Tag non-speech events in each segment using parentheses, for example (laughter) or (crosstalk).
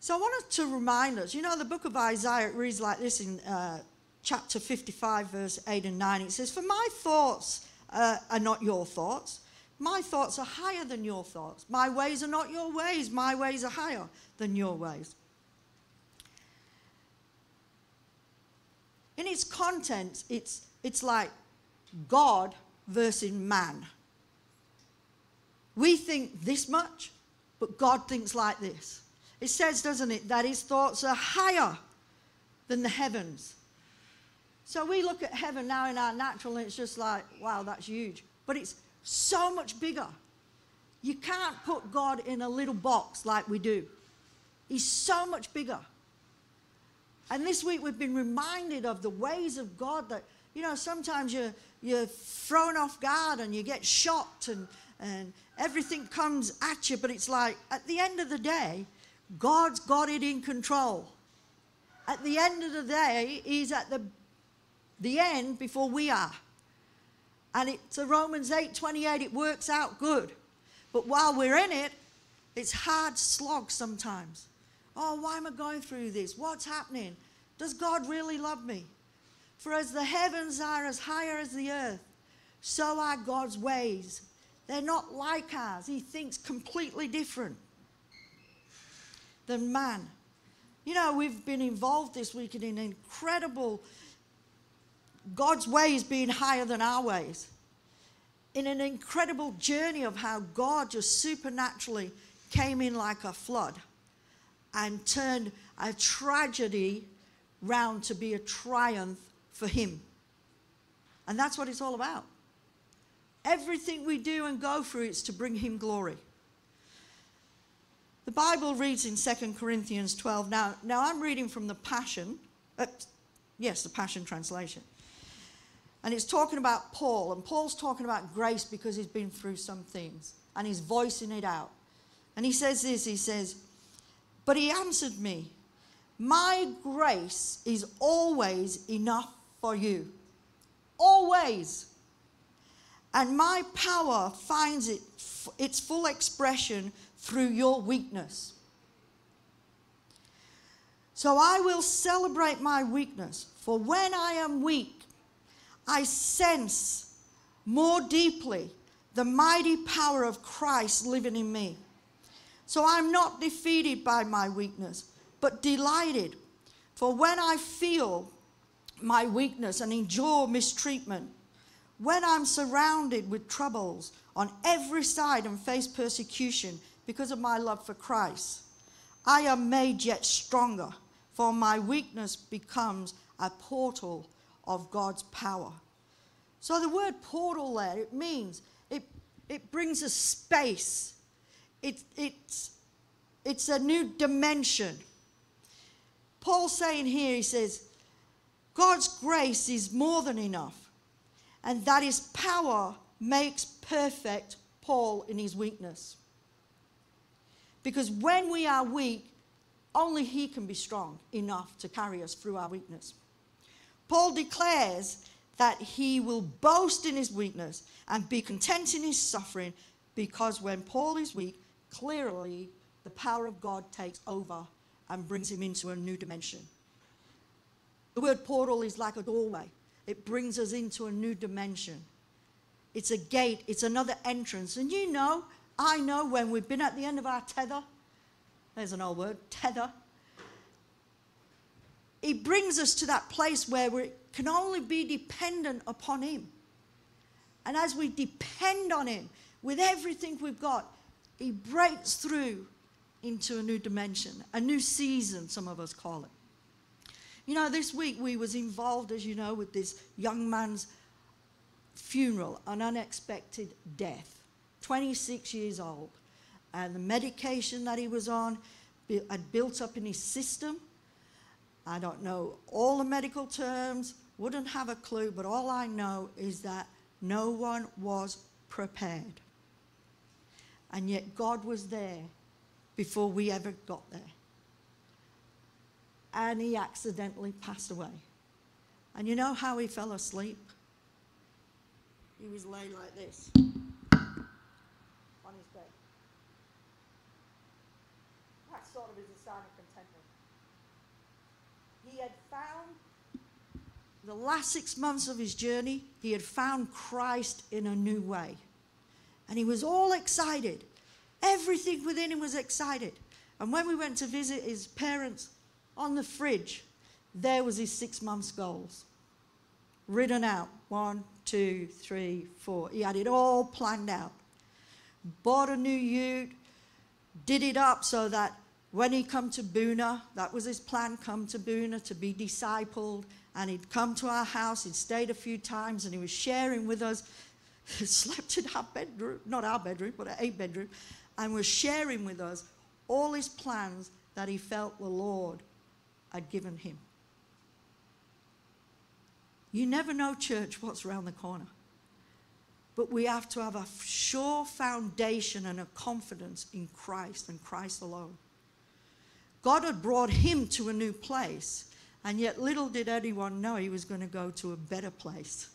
So I wanted to remind us, you know, the book of Isaiah reads like this in uh, chapter 55, verse 8 and 9. It says, For my thoughts uh, are not your thoughts. My thoughts are higher than your thoughts. My ways are not your ways. My ways are higher than your ways. In its content, it's, it's like God versus man. We think this much, but God thinks like this. It says, doesn't it, that his thoughts are higher than the heavens. So we look at heaven now in our natural and it's just like, wow, that's huge. But it's so much bigger. You can't put God in a little box like we do. He's so much bigger. And this week we've been reminded of the ways of God that, you know, sometimes you're, you're thrown off guard and you get shocked and, and everything comes at you. But it's like, at the end of the day, God's got it in control. At the end of the day, He's at the, the end before we are. And it's a Romans 8 28, it works out good. But while we're in it, it's hard slog sometimes. Oh, why am I going through this? What's happening? Does God really love me? For as the heavens are as higher as the earth, so are God's ways. They're not like ours. He thinks completely different than man. You know, we've been involved this week in an incredible God's ways being higher than our ways. In an incredible journey of how God just supernaturally came in like a flood and turned a tragedy round to be a triumph for Him. And that's what it's all about. Everything we do and go through, is to bring Him glory. The Bible reads in 2 Corinthians 12. Now, now I'm reading from the Passion. Uh, yes, the Passion Translation. And it's talking about Paul. And Paul's talking about grace because he's been through some things. And he's voicing it out. And he says this he says, But he answered me, My grace is always enough for you. Always. And my power finds it, its full expression through your weakness. So I will celebrate my weakness, for when I am weak, I sense more deeply the mighty power of Christ living in me. So I'm not defeated by my weakness, but delighted. For when I feel my weakness and endure mistreatment, when I'm surrounded with troubles on every side and face persecution because of my love for Christ. I am made yet stronger, for my weakness becomes a portal of God's power. So the word portal there, it means it, it brings a space. It, it's, it's a new dimension. Paul's saying here, he says, God's grace is more than enough, and that his power makes perfect Paul in his weakness. Because when we are weak, only He can be strong enough to carry us through our weakness. Paul declares that he will boast in his weakness and be content in his suffering because when Paul is weak, clearly the power of God takes over and brings him into a new dimension. The word portal is like a doorway, it brings us into a new dimension. It's a gate, it's another entrance. And you know, I know when we've been at the end of our tether, there's an old word, tether, He brings us to that place where we can only be dependent upon Him. And as we depend on Him with everything we've got, He breaks through into a new dimension, a new season, some of us call it. You know, this week we was involved, as you know, with this young man's funeral, an unexpected death. 26 years old. And the medication that he was on had built up in his system. I don't know all the medical terms, wouldn't have a clue, but all I know is that no one was prepared. And yet God was there before we ever got there. And he accidentally passed away. And you know how he fell asleep? He was laying like this. sort of is a sign of contentment. He had found the last six months of his journey, he had found Christ in a new way. And he was all excited. Everything within him was excited. And when we went to visit his parents on the fridge, there was his six months goals written out one, two, three, four. He had it all planned out. Bought a new ute, did it up so that when he come to Boonah, that was his plan, come to Boonah to be discipled. And he'd come to our house, he'd stayed a few times, and he was sharing with us. He (laughs) slept in our bedroom, not our bedroom, but a bedroom, and was sharing with us all his plans that he felt the Lord had given him. You never know, church, what's around the corner. But we have to have a sure foundation and a confidence in Christ and Christ alone. God had brought him to a new place, and yet little did anyone know he was going to go to a better place.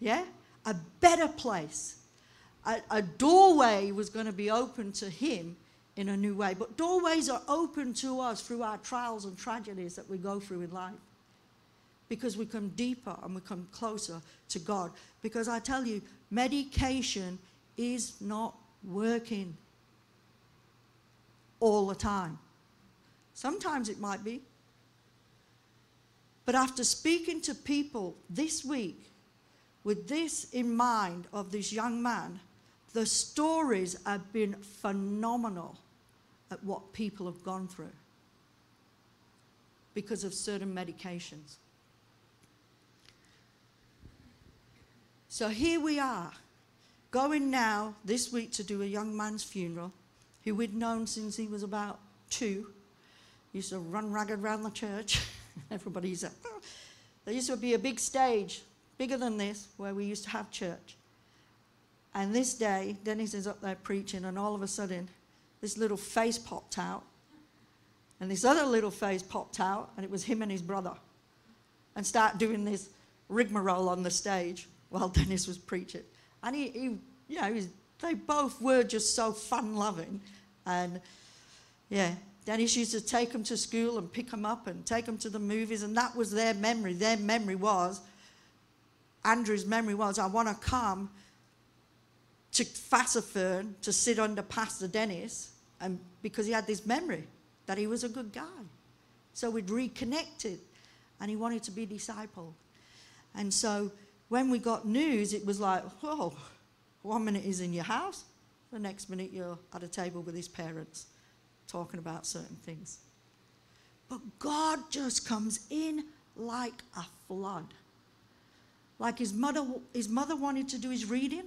Yeah? A better place. A, a doorway was going to be open to him in a new way. But doorways are open to us through our trials and tragedies that we go through in life because we come deeper and we come closer to God. Because I tell you, medication is not working all the time. Sometimes it might be. But after speaking to people this week with this in mind of this young man, the stories have been phenomenal at what people have gone through because of certain medications. So here we are, going now this week to do a young man's funeral who we'd known since he was about two. He used to run ragged around the church. (laughs) Everybody used to, there used to be a big stage, bigger than this, where we used to have church. And this day, Dennis is up there preaching, and all of a sudden, this little face popped out. And this other little face popped out, and it was him and his brother. And start doing this rigmarole on the stage while (laughs) Dennis was preaching. And he, he you know, they both were just so fun loving. And yeah, Dennis used to take them to school and pick them up and take them to the movies, and that was their memory. Their memory was, Andrew's memory was, I want to come to Fassifern to sit under Pastor Dennis, and because he had this memory that he was a good guy. So we'd reconnected, and he wanted to be discipled. And so when we got news, it was like, oh, one minute he's in your house, the next minute you're at a table with his parents talking about certain things. But God just comes in like a flood. Like his mother, his mother wanted to do his reading,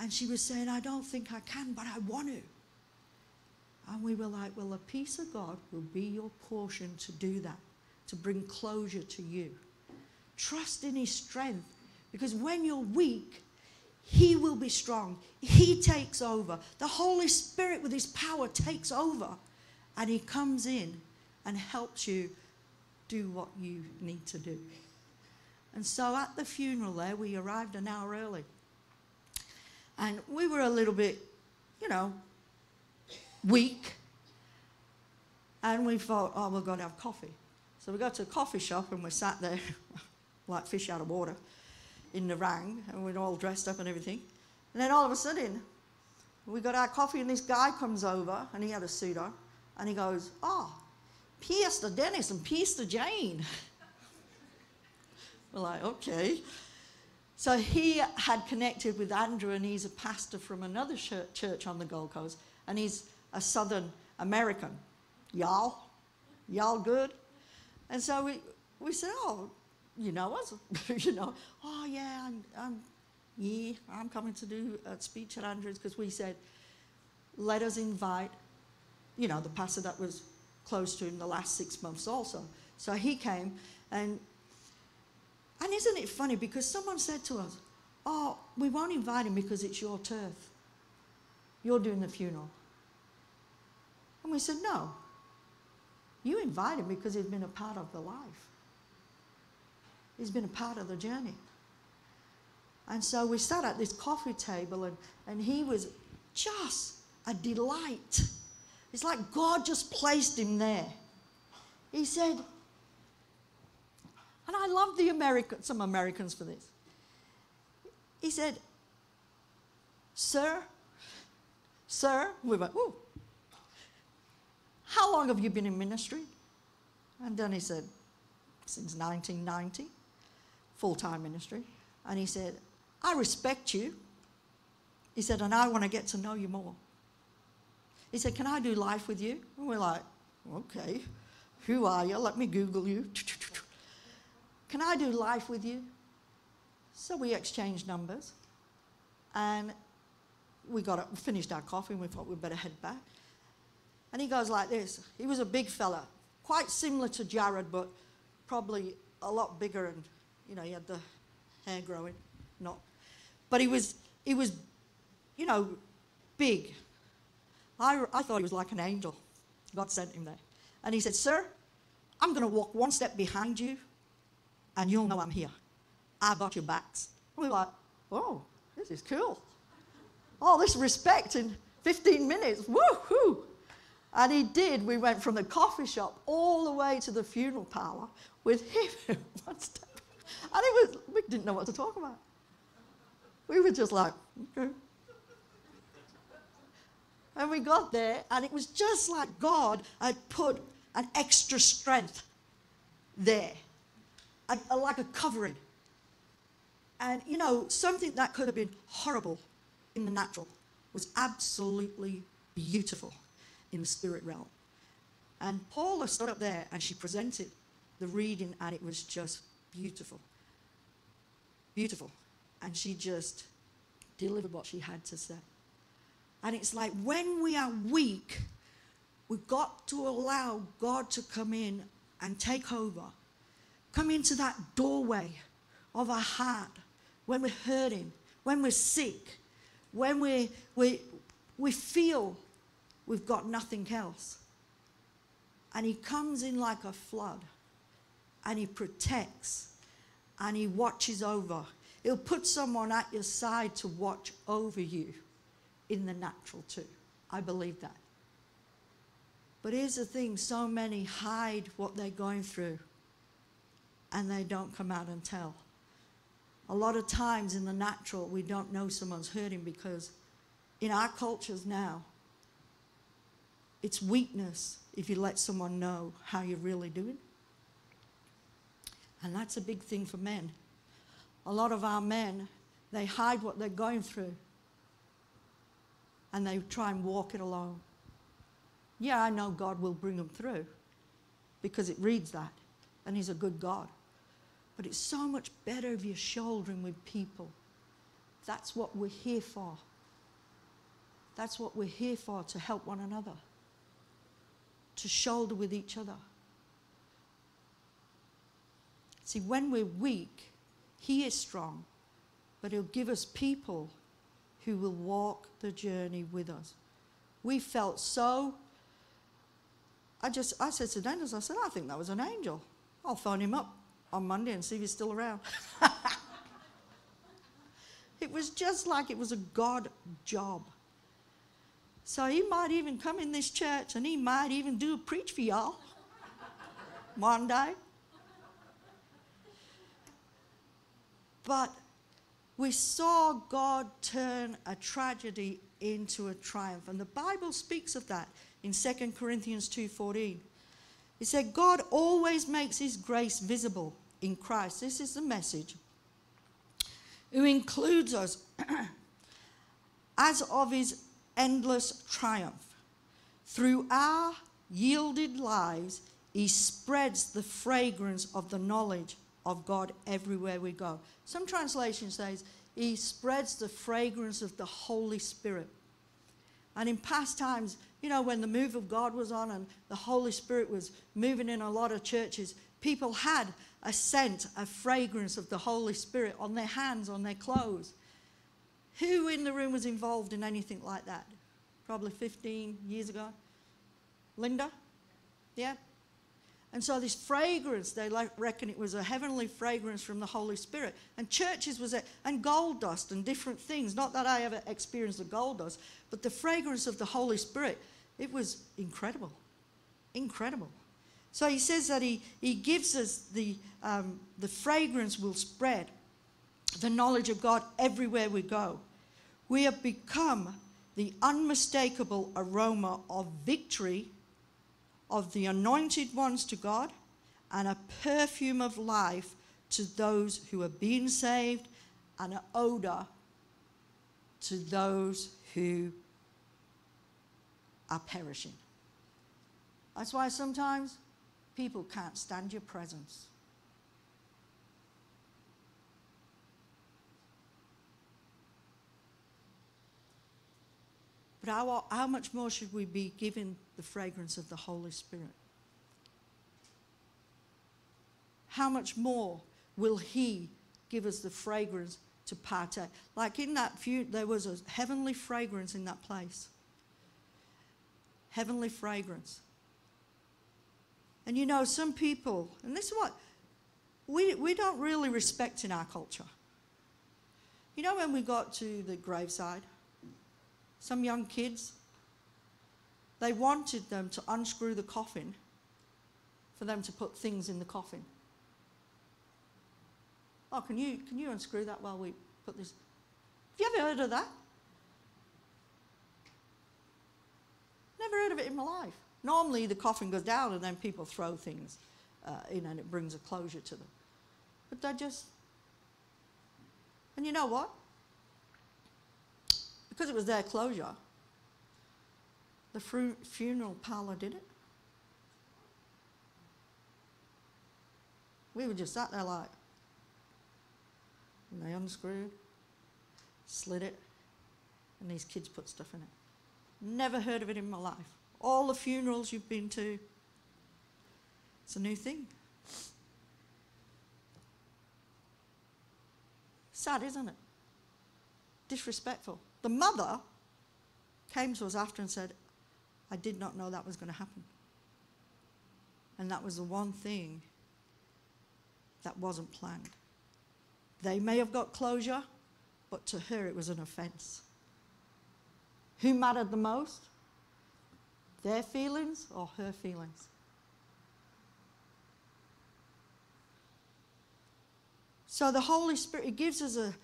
and she was saying, I don't think I can, but I want to. And we were like, well, the peace of God will be your portion to do that, to bring closure to you. Trust in his strength because when you're weak, He will be strong. He takes over. The Holy Spirit, with His power, takes over. And He comes in and helps you do what you need to do. And so at the funeral there, we arrived an hour early. And we were a little bit, you know, weak. And we thought, oh, we're going to have coffee. So we got to a coffee shop and we sat there (laughs) like fish out of water in the rang, and we're all dressed up and everything. And then all of a sudden, we got our coffee, and this guy comes over, and he had a suit on, and he goes, Oh, Pierce to Dennis and Pierce to Jane. (laughs) we're like, Okay. So he had connected with Andrew, and he's a pastor from another church on the Gold Coast, and he's a Southern American. Y'all? Y'all good? And so we, we said, Oh, you know us, (laughs) you know, oh yeah, I'm, I'm, yeah, I'm coming to do a speech at Andrews because we said, let us invite, you know, the pastor that was close to him the last six months also. So he came and, and isn't it funny because someone said to us, oh, we won't invite him because it's your turf. You're doing the funeral. And we said, no. You invite him because he's been a part of the life. He's been a part of the journey. And so we sat at this coffee table, and, and he was just a delight. It's like God just placed him there. He said, and I love the American, some Americans for this. He said, Sir, sir, we went, Ooh, how long have you been in ministry? And then he said, since 1990, full time ministry. And he said, I respect you. He said, and I want to get to know you more. He said, Can I do life with you? And we're like, Okay, who are you? Let me Google you. (laughs) Can I do life with you? So we exchanged numbers and we got up, finished our coffee and we thought we'd better head back. And he goes like this. He was a big fella, quite similar to Jared, but probably a lot bigger and, you know, he had the hair growing, not. But he was, he was, you know, big. I, I thought he was like an angel. God sent him there. And he said, Sir, I'm going to walk one step behind you and you'll know I'm here. I got your backs. We were like, oh, this is cool. All this respect in 15 minutes. Woohoo! And he did. We went from the coffee shop all the way to the funeral parlor with him (laughs) one step. And it was, we didn't know what to talk about. We were just like, okay. And we got there, and it was just like God had put an extra strength there, a, a, like a covering. And you know, something that could have been horrible in the natural was absolutely beautiful in the spirit realm. And Paula stood up there and she presented the reading, and it was just beautiful. Beautiful. And she just delivered what she had to say. And it's like when we are weak, we've got to allow God to come in and take over. Come into that doorway of our heart when we're hurting, when we're sick, when we, we, we feel we've got nothing else. And He comes in like a flood and He protects and He watches over. He'll put someone at your side to watch over you in the natural too. I believe that. But here's the thing so many hide what they're going through and they don't come out and tell. A lot of times in the natural, we don't know someone's hurting because in our cultures now, it's weakness if you let someone know how you're really doing. And that's a big thing for men. A lot of our men, they hide what they're going through and they try and walk it alone. Yeah, I know God will bring them through because it reads that, and He's a good God. But it's so much better if you're shouldering with people. That's what we're here for. That's what we're here for to help one another, to shoulder with each other. See, when we're weak, He is strong, but He'll give us people who will walk the journey with us. We felt so. I just, I said to Dennis, I said, I think that was an angel. I'll phone him up on Monday and see if he's still around. (laughs) it was just like it was a God job. So he might even come in this church and he might even do a preach for y'all (laughs) one day. But we saw God turn a tragedy into a triumph. And the Bible speaks of that in 2 Corinthians 2:14. It said God always makes his grace visible in Christ. This is the message. Who includes us (clears throat) as of his endless triumph. Through our yielded lives, he spreads the fragrance of the knowledge of God everywhere we go. Some translation says he spreads the fragrance of the Holy Spirit. And in past times, you know, when the move of God was on and the Holy Spirit was moving in a lot of churches, people had a scent, a fragrance of the Holy Spirit on their hands, on their clothes. Who in the room was involved in anything like that? Probably 15 years ago. Linda? Yeah? And so this fragrance, they reckon it was a heavenly fragrance from the Holy Spirit. And churches was, it, and gold dust and different things. Not that I ever experienced the gold dust, but the fragrance of the Holy Spirit. It was incredible. Incredible. So he says that he, he gives us the, um, the fragrance will spread, the knowledge of God everywhere we go. We have become the unmistakable aroma of victory of the anointed ones to God and a perfume of life to those who are being saved and an odor to those who are perishing. That's why sometimes people can't stand your presence. But how, how much more should we be given the fragrance of the Holy Spirit? How much more will He give us the fragrance to partake? Like in that few, there was a heavenly fragrance in that place. Heavenly fragrance. And you know, some people, and this is what we, we don't really respect in our culture. You know, when we got to the graveside, some young kids, they wanted them to unscrew the coffin for them to put things in the coffin. Oh, can you, can you unscrew that while we put this? Have you ever heard of that? Never heard of it in my life. Normally, the coffin goes down and then people throw things uh, in and it brings a closure to them. But they just. And you know what? Because it was their closure, the fru- funeral parlour did it. We were just sat there like, and they unscrewed, slid it, and these kids put stuff in it. Never heard of it in my life. All the funerals you've been to, it's a new thing. Sad, isn't it? Disrespectful. The mother came to us after and said, I did not know that was going to happen. And that was the one thing that wasn't planned. They may have got closure, but to her it was an offense. Who mattered the most? Their feelings or her feelings? So the Holy Spirit gives us a,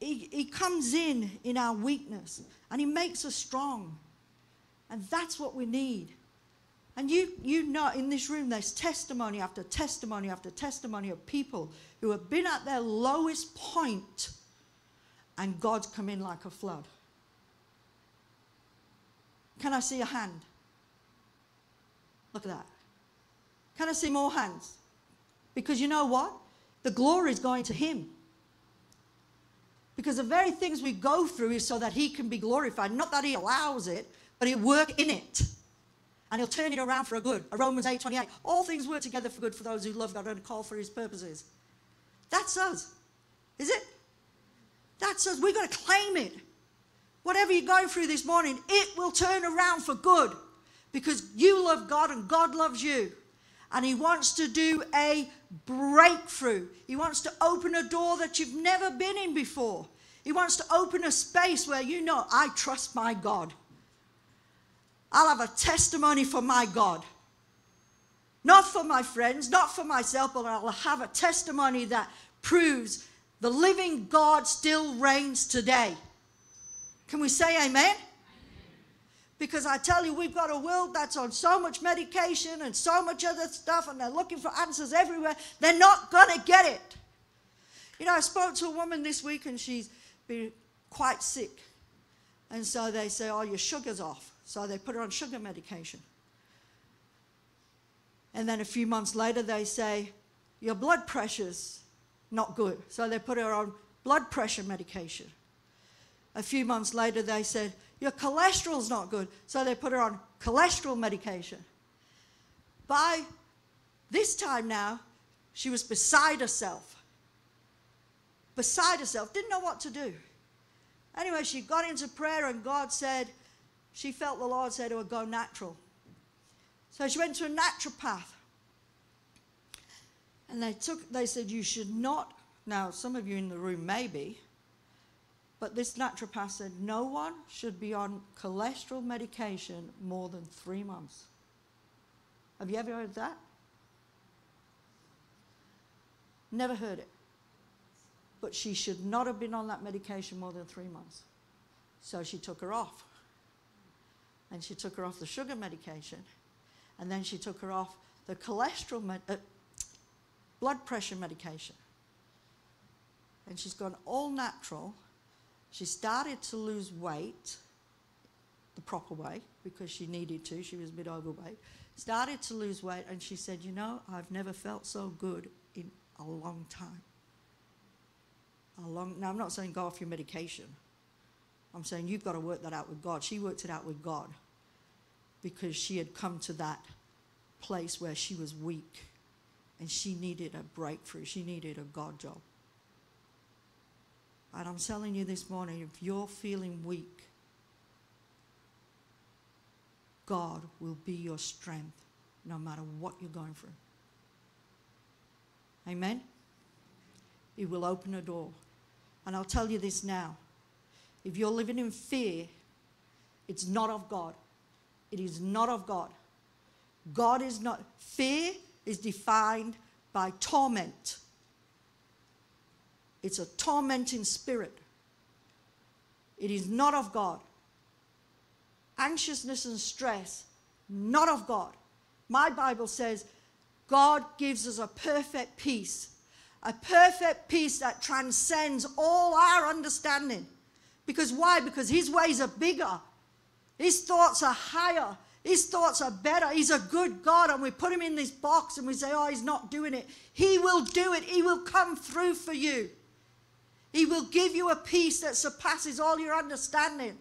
he, he comes in in our weakness and he makes us strong. And that's what we need. And you, you know, in this room, there's testimony after testimony after testimony of people who have been at their lowest point and God's come in like a flood. Can I see a hand? Look at that. Can I see more hands? Because you know what? The glory is going to Him. Because the very things we go through is so that He can be glorified. Not that He allows it, but He'll work in it. And He'll turn it around for a good. Romans 8 28. All things work together for good for those who love God and call for His purposes. That's us. Is it? That's us. We've got to claim it. Whatever you're going through this morning, it will turn around for good because you love God and God loves you. And He wants to do a breakthrough. He wants to open a door that you've never been in before. He wants to open a space where you know, I trust my God. I'll have a testimony for my God. Not for my friends, not for myself, but I'll have a testimony that proves the living God still reigns today. Can we say amen? Because I tell you, we've got a world that's on so much medication and so much other stuff, and they're looking for answers everywhere. They're not going to get it. You know, I spoke to a woman this week, and she's been quite sick. And so they say, Oh, your sugar's off. So they put her on sugar medication. And then a few months later, they say, Your blood pressure's not good. So they put her on blood pressure medication. A few months later, they said, your cholesterol's not good. So they put her on cholesterol medication. By this time now, she was beside herself. Beside herself, didn't know what to do. Anyway, she got into prayer, and God said, she felt the Lord said to her, Go natural. So she went to a naturopath. And they took, they said, You should not, now some of you in the room maybe, But this naturopath said no one should be on cholesterol medication more than three months. Have you ever heard that? Never heard it. But she should not have been on that medication more than three months. So she took her off. And she took her off the sugar medication. And then she took her off the cholesterol, uh, blood pressure medication. And she's gone all natural. She started to lose weight the proper way because she needed to. She was a bit overweight. Started to lose weight, and she said, You know, I've never felt so good in a long time. A long, now, I'm not saying go off your medication. I'm saying you've got to work that out with God. She worked it out with God because she had come to that place where she was weak and she needed a breakthrough. She needed a God job. And I'm telling you this morning if you're feeling weak, God will be your strength no matter what you're going through. Amen? He will open a door. And I'll tell you this now if you're living in fear, it's not of God. It is not of God. God is not, fear is defined by torment. It's a tormenting spirit. It is not of God. Anxiousness and stress, not of God. My Bible says God gives us a perfect peace, a perfect peace that transcends all our understanding. Because why? Because His ways are bigger, His thoughts are higher, His thoughts are better. He's a good God, and we put Him in this box and we say, Oh, He's not doing it. He will do it, He will come through for you. He will give you a peace that surpasses all your understanding.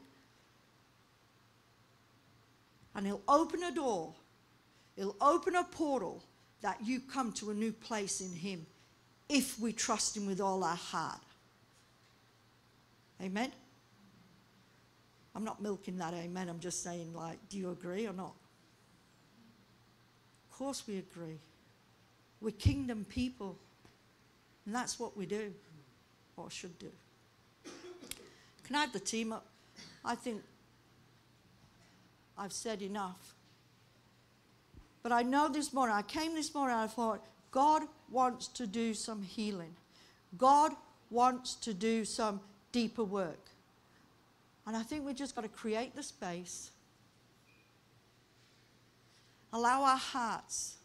And He'll open a door, He'll open a portal that you come to a new place in Him if we trust Him with all our heart. Amen? I'm not milking that amen. I'm just saying, like, do you agree or not? Of course we agree. We're kingdom people. And that's what we do, or should do. Can I have the team up? I think I've said enough. But I know this morning, I came this morning I thought, God wants to do some healing. God wants to do some deeper work. And I think we've just got to create the space, allow our hearts.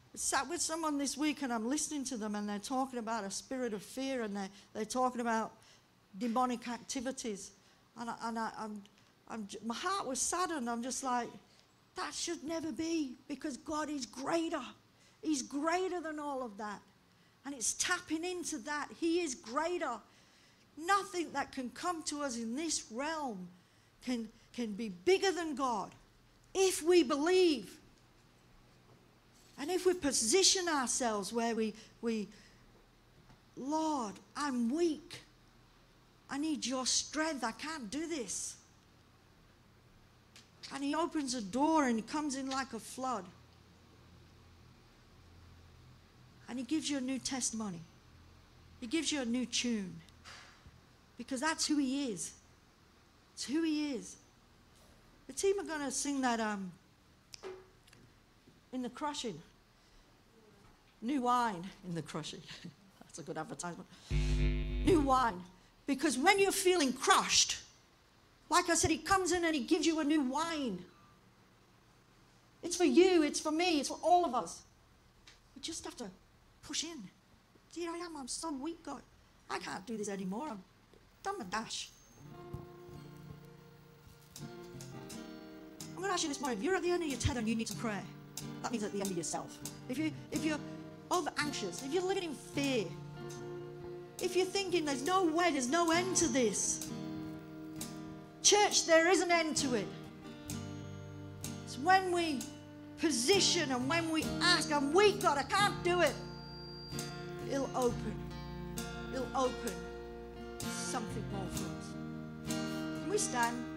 I sat with someone this week and I'm listening to them and they're talking about a spirit of fear and they're, they're talking about demonic activities. And, I, and I, I'm, I'm, my heart was saddened. I'm just like, that should never be because God is greater. He's greater than all of that. And it's tapping into that. He is greater. Nothing that can come to us in this realm can, can be bigger than God if we believe. And if we position ourselves where we, we Lord, I'm weak. I need your strength. I can't do this. And he opens a door and he comes in like a flood. And he gives you a new testimony. He gives you a new tune because that's who he is. It's who he is. The team are going to sing that um, in the crushing. New wine in the crushing. (laughs) that's a good advertisement. New wine. Because when you're feeling crushed, like I said, he comes in and he gives you a new wine. It's for you, it's for me, it's for all of us. We just have to push in. Here I am, I'm so weak, God. I can't do this anymore. I'm done with dash. I'm going to ask you this morning. If you're at the end of your tether and you need some prayer, that means at the end of yourself. If, you, if you're over anxious, if you're living in fear, if you're thinking there's no way, there's no end to this, church, there is an end to it. It's when we position and when we ask, I'm weak, God, I can't do it, it'll open. It'll open something more for us. Can we stand?